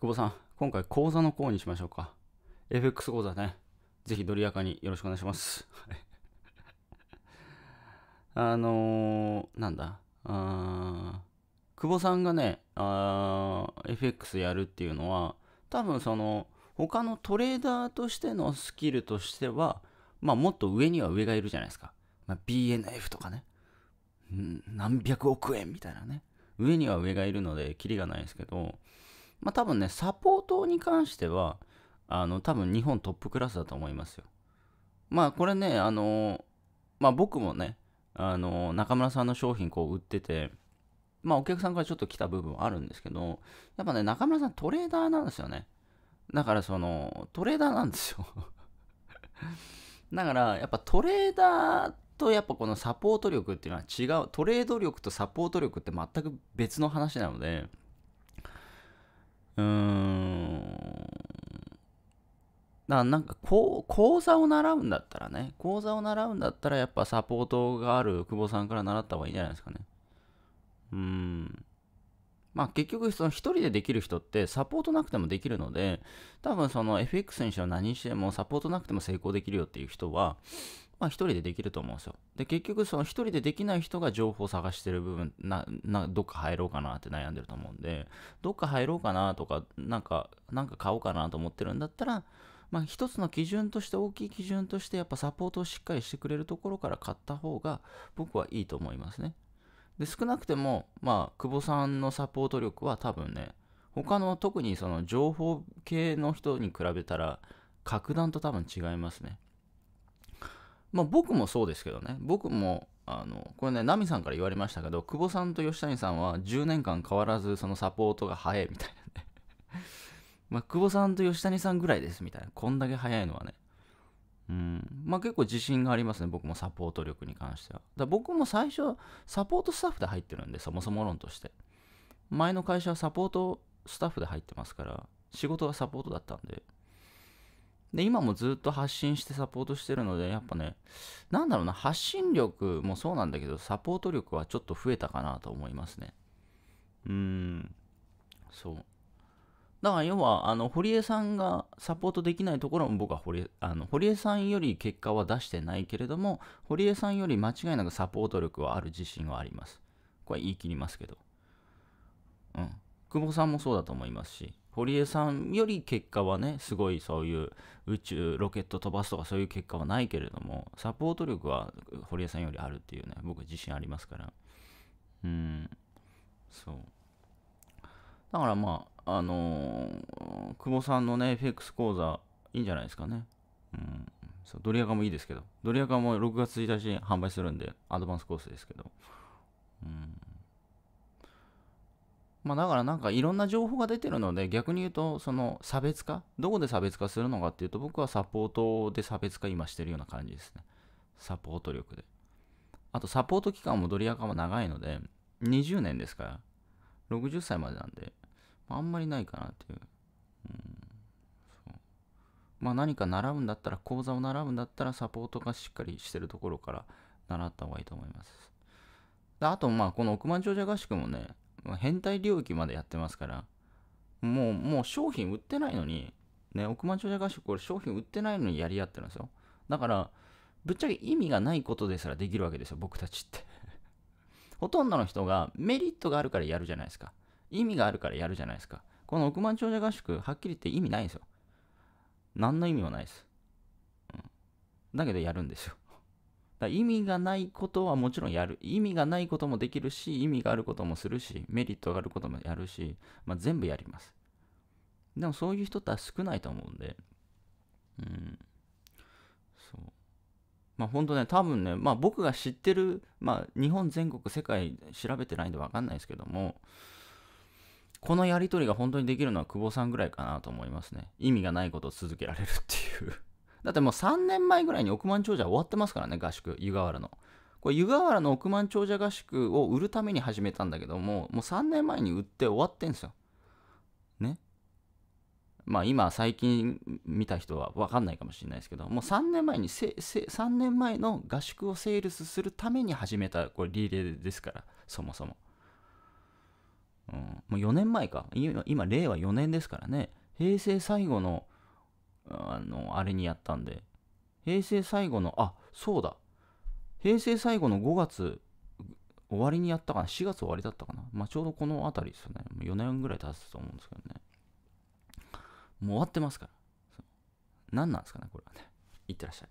久保さん、今回講座の講にしましょうか。FX 講座ね、ぜひドルアカによろしくお願いします。あのー、なんだ、あ久保さんがね、あ FX やるっていうのは、多分その、他のトレーダーとしてのスキルとしては、まあもっと上には上がいるじゃないですか。まあ、BNF とかね、何百億円みたいなね。上には上がいるので、キリがないですけど、まあ多分ね、サポートに関しては、あの、多分日本トップクラスだと思いますよ。まあこれね、あの、まあ僕もね、あの、中村さんの商品こう売ってて、まあお客さんからちょっと来た部分はあるんですけど、やっぱね、中村さんトレーダーなんですよね。だからその、トレーダーなんですよ。だから、やっぱトレーダーとやっぱこのサポート力っていうのは違う。トレード力とサポート力って全く別の話なので、うーん。だからなんかこう講座を習うんだったらね、講座を習うんだったらやっぱサポートがある久保さんから習った方がいいんじゃないですかね。うーん。まあ結局その一人でできる人ってサポートなくてもできるので、多分その FX にしろ何にしてもサポートなくても成功できるよっていう人は、まあ一人でできると思うんですよ。で結局その一人でできない人が情報を探してる部分、な、な、どっか入ろうかなって悩んでると思うんで、どっか入ろうかなとか、なんか、なんか買おうかなと思ってるんだったら、まあ一つの基準として、大きい基準としてやっぱサポートをしっかりしてくれるところから買った方が僕はいいと思いますね。で少なくても、まあ、久保さんのサポート力は多分ね、他の特にその情報系の人に比べたら、格段と多分違いますね。まあ僕もそうですけどね、僕も、あの、これね、ナミさんから言われましたけど、久保さんと吉谷さんは10年間変わらずそのサポートが早いみたいなね。まあ久保さんと吉谷さんぐらいですみたいな。こんだけ早いのはね。うん、まあ結構自信がありますね、僕もサポート力に関しては。だ僕も最初、サポートスタッフで入ってるんで、そもそも論として。前の会社はサポートスタッフで入ってますから、仕事がサポートだったんで。で、今もずっと発信してサポートしてるので、やっぱね、なんだろうな、発信力もそうなんだけど、サポート力はちょっと増えたかなと思いますね。うーん、そう。だから要は、あの、堀江さんがサポートできないところも僕は堀江、あの、堀江さんより結果は出してないけれども、堀江さんより間違いなくサポート力はある自信はあります。これ言い切りますけど。うん。久保さんもそうだと思いますし、堀江さんより結果はね、すごいそういう宇宙、ロケット飛ばすとかそういう結果はないけれども、サポート力は堀江さんよりあるっていうね、僕自信ありますから。うん。そう。だからまあ、あのー久保さんのね、FX 講座、いいんじゃないですかね。うん。そうドリアカもいいですけど、ドリアカも6月1日に販売するんで、アドバンスコースですけど。うん。まあだからなんかいろんな情報が出てるので、逆に言うと、その差別化？どこで差別化するのかっていうと、僕はサポートで差別化今してるような感じですね。サポート力で。あと、サポート期間もドリアカも長いので、20年ですから、60歳までなんで、あんまりないかなっていう。うん、うまあ何か習うんだったら、講座を習うんだったら、サポートがしっかりしてるところから習った方がいいと思います。であと、まあこの億万長者合宿もね、変態領域までやってますから、もう、もう商品売ってないのに、ね、億万長者合宿、これ商品売ってないのにやり合ってるんですよ。だから、ぶっちゃけ意味がないことですらできるわけですよ、僕たちって。ほとんどの人がメリットがあるからやるじゃないですか。意味があるからやるじゃないですか。この億万長者合宿、はっきり言って意味ないんですよ。何の意味もないです。うん、だけどやるんですよ。だ意味がないことはもちろんやる。意味がないこともできるし、意味があることもするし、メリットがあることもやるし、まあ、全部やります。でもそういう人って少ないと思うんで、うん。そう。まあ本当ね、多分ね、まあ僕が知ってる、まあ日本全国、世界調べてないんでわかんないですけども、このやりとりが本当にできるのは久保さんぐらいかなと思いますね。意味がないことを続けられるっていう。だってもう3年前ぐらいに億万長者終わってますからね、合宿、湯河原の。これ湯河原の億万長者合宿を売るために始めたんだけども、もう3年前に売って終わってんすよ。ね。まあ今最近見た人は分かんないかもしれないですけど、もう3年前にせせ3年前の合宿をセールスするために始めたこれリレーですから、そもそも。うん、もう4年前か。今令和4年ですからね。平成最後のあのあれにやったんで。平成最後のあそうだ。平成最後の5月終わりにやったかな。4月終わりだったかな。まあちょうどこの辺りですよね。4年ぐらい経つと思うんですけどね。もう終わってますから。何なんですかねこれはね。いってらっしゃい。